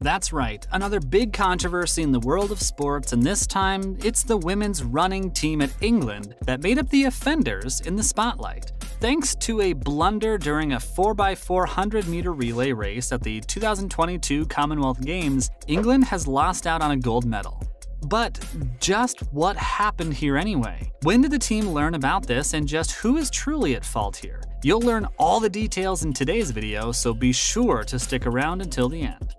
That's right, another big controversy in the world of sports, and this time it's the women's running team at England that made up the offenders in the spotlight. Thanks to a blunder during a 4x400 meter relay race at the 2022 Commonwealth Games, England has lost out on a gold medal. But just what happened here anyway? When did the team learn about this and just who is truly at fault here? You'll learn all the details in today's video, so be sure to stick around until the end.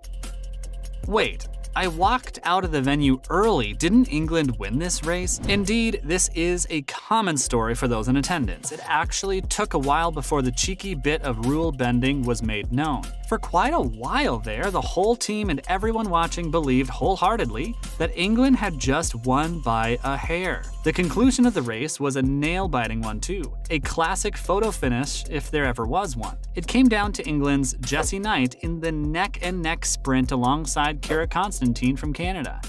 Wait, I walked out of the venue early. Didn't England win this race? Indeed, this is a common story for those in attendance. It actually took a while before the cheeky bit of rule bending was made known. For quite a while there, the whole team and everyone watching believed wholeheartedly that England had just won by a hair. The conclusion of the race was a nail biting one, too. A classic photo finish, if there ever was one. It came down to England's Jessie Knight in the neck and neck sprint alongside Kyra Constantine from Canada.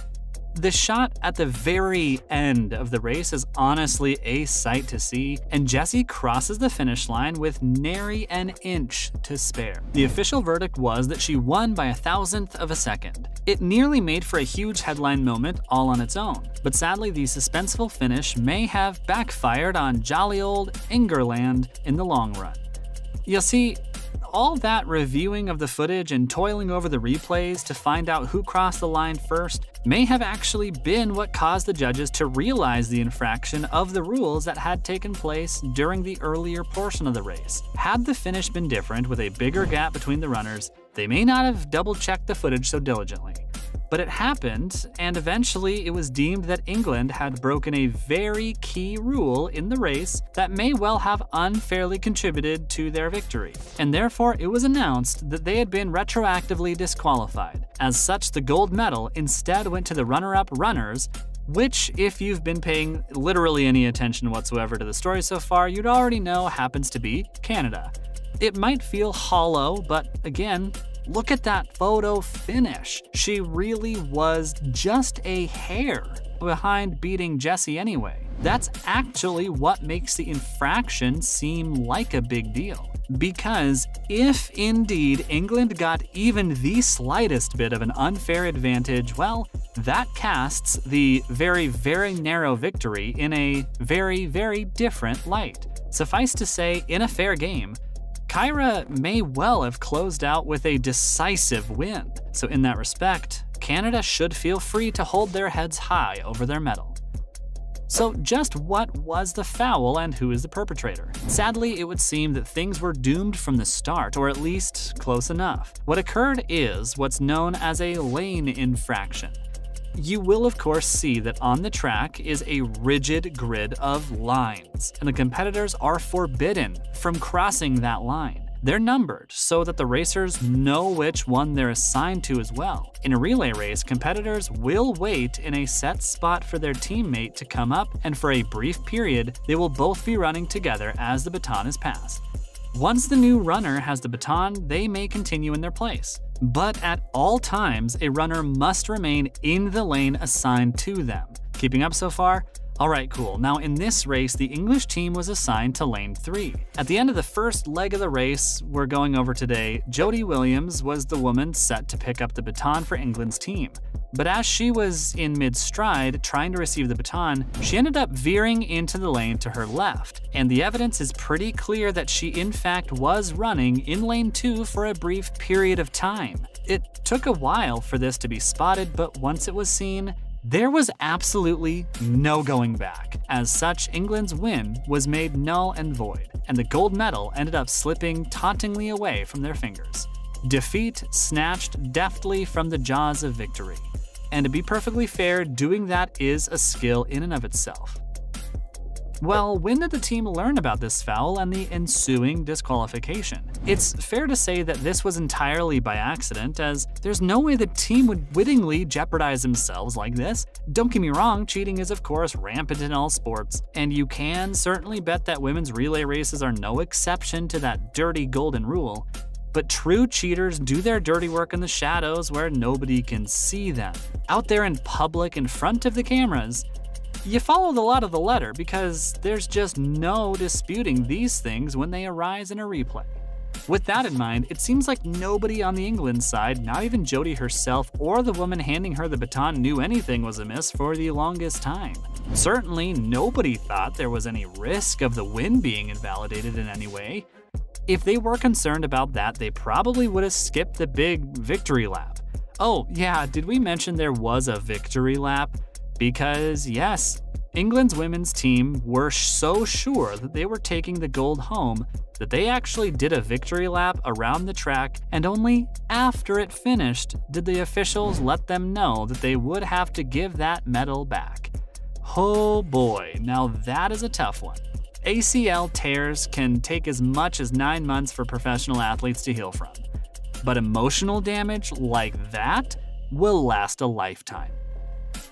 The shot at the very end of the race is honestly a sight to see, and Jessie crosses the finish line with nary an inch to spare. The official verdict was that she won by a thousandth of a second. It nearly made for a huge headline moment all on its own, but sadly the suspenseful finish may have backfired on jolly old Ingerland in the long run. You'll see, all that reviewing of the footage and toiling over the replays to find out who crossed the line first may have actually been what caused the judges to realize the infraction of the rules that had taken place during the earlier portion of the race. Had the finish been different with a bigger gap between the runners, they may not have double checked the footage so diligently. But it happened, and eventually it was deemed that England had broken a very key rule in the race that may well have unfairly contributed to their victory. And therefore, it was announced that they had been retroactively disqualified. As such, the gold medal instead went to the runner up runners which, if you've been paying literally any attention whatsoever to the story so far, you'd already know happens to be Canada. It might feel hollow, but again, Look at that photo finish. She really was just a hair behind beating Jessie anyway. That's actually what makes the infraction seem like a big deal. Because if indeed England got even the slightest bit of an unfair advantage, well, that casts the very, very narrow victory in a very, very different light. Suffice to say, in a fair game, Kyra may well have closed out with a decisive win, so in that respect, Canada should feel free to hold their heads high over their medal. So, just what was the foul and who is the perpetrator? Sadly, it would seem that things were doomed from the start, or at least close enough. What occurred is what's known as a lane infraction. You will of course see that on the track is a rigid grid of lines, and the competitors are forbidden from crossing that line. They're numbered so that the racers know which one they're assigned to as well. In a relay race, competitors will wait in a set spot for their teammate to come up, and for a brief period, they will both be running together as the baton is passed. Once the new runner has the baton, they may continue in their place. But at all times, a runner must remain in the lane assigned to them. Keeping up so far? Alright, cool. Now in this race, the English team was assigned to lane 3. At the end of the first leg of the race we're going over today, Jodie Williams was the woman set to pick up the baton for England's team. But as she was in mid stride trying to receive the baton, she ended up veering into the lane to her left. And the evidence is pretty clear that she, in fact, was running in lane 2 for a brief period of time. It took a while for this to be spotted, but once it was seen, there was absolutely no going back. As such, England's win was made null and void, and the gold medal ended up slipping tauntingly away from their fingers. Defeat snatched deftly from the jaws of victory. And to be perfectly fair, doing that is a skill in and of itself. Well, when did the team learn about this foul and the ensuing disqualification? It's fair to say that this was entirely by accident, as there's no way the team would wittingly jeopardize themselves like this. Don't get me wrong, cheating is of course rampant in all sports, and you can certainly bet that women's relay races are no exception to that dirty golden rule. But true cheaters do their dirty work in the shadows where nobody can see them. Out there in public in front of the cameras, you follow the lot of the letter because there's just no disputing these things when they arise in a replay. With that in mind, it seems like nobody on the England side, not even Jodie herself or the woman handing her the baton, knew anything was amiss for the longest time. Certainly, nobody thought there was any risk of the win being invalidated in any way. If they were concerned about that, they probably would have skipped the big victory lap. Oh, yeah, did we mention there was a victory lap? Because, yes, England's women's team were so sure that they were taking the gold home that they actually did a victory lap around the track, and only after it finished did the officials let them know that they would have to give that medal back. Oh boy, now that is a tough one. ACL tears can take as much as nine months for professional athletes to heal from, but emotional damage like that will last a lifetime.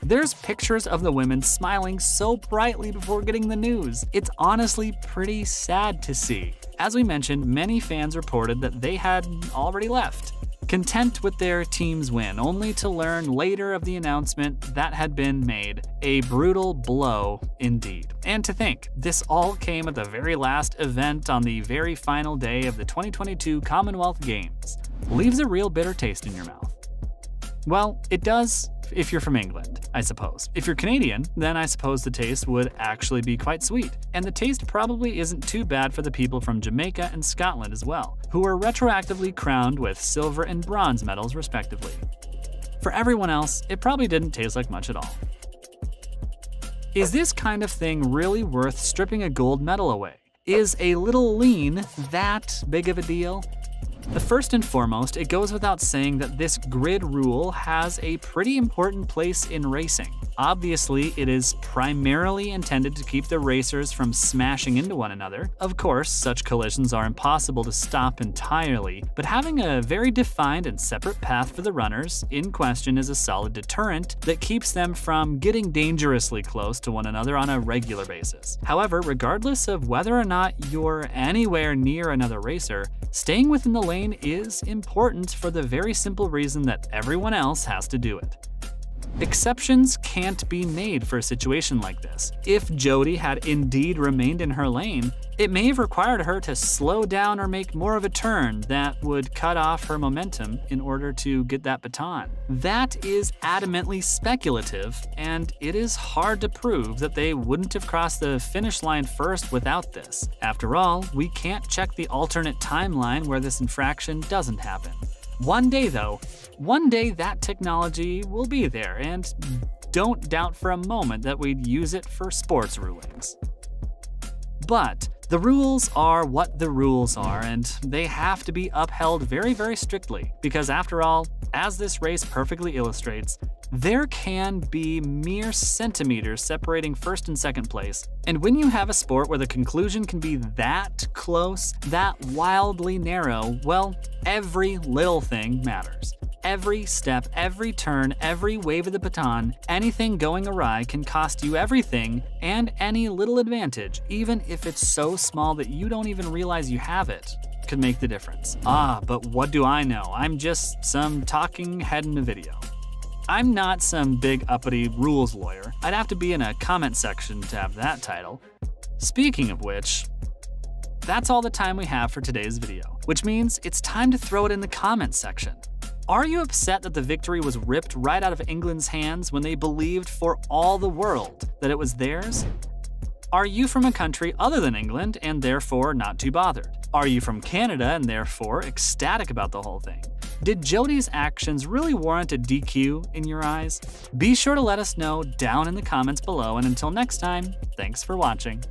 There's pictures of the women smiling so brightly before getting the news. It's honestly pretty sad to see. As we mentioned, many fans reported that they had already left, content with their team's win, only to learn later of the announcement that had been made. A brutal blow indeed. And to think, this all came at the very last event on the very final day of the 2022 Commonwealth Games. Leaves a real bitter taste in your mouth. Well, it does if you're from England, I suppose. If you're Canadian, then I suppose the taste would actually be quite sweet. And the taste probably isn't too bad for the people from Jamaica and Scotland as well, who were retroactively crowned with silver and bronze medals respectively. For everyone else, it probably didn't taste like much at all. Is this kind of thing really worth stripping a gold medal away? Is a little lean that big of a deal? The first and foremost, it goes without saying that this grid rule has a pretty important place in racing. Obviously, it is primarily intended to keep the racers from smashing into one another. Of course, such collisions are impossible to stop entirely, but having a very defined and separate path for the runners in question is a solid deterrent that keeps them from getting dangerously close to one another on a regular basis. However, regardless of whether or not you're anywhere near another racer, staying within the lane is important for the very simple reason that everyone else has to do it. Exceptions can't be made for a situation like this. If Jodie had indeed remained in her lane, it may have required her to slow down or make more of a turn that would cut off her momentum in order to get that baton. That is adamantly speculative, and it is hard to prove that they wouldn't have crossed the finish line first without this. After all, we can't check the alternate timeline where this infraction doesn't happen. One day, though, one day that technology will be there, and don't doubt for a moment that we'd use it for sports rulings. But the rules are what the rules are, and they have to be upheld very, very strictly, because after all, as this race perfectly illustrates, there can be mere centimeters separating first and second place. And when you have a sport where the conclusion can be that close, that wildly narrow, well, every little thing matters. Every step, every turn, every wave of the baton, anything going awry can cost you everything and any little advantage, even if it's so small that you don't even realize you have it could make the difference. Ah, but what do I know? I'm just some talking head in a video. I'm not some big uppity rules lawyer. I'd have to be in a comment section to have that title. Speaking of which, that's all the time we have for today's video, which means it's time to throw it in the comments section. Are you upset that the victory was ripped right out of England's hands when they believed for all the world that it was theirs? Are you from a country other than England and therefore not too bothered? Are you from Canada and therefore ecstatic about the whole thing? Did Jodie's actions really warrant a DQ in your eyes? Be sure to let us know down in the comments below, and until next time, thanks for watching.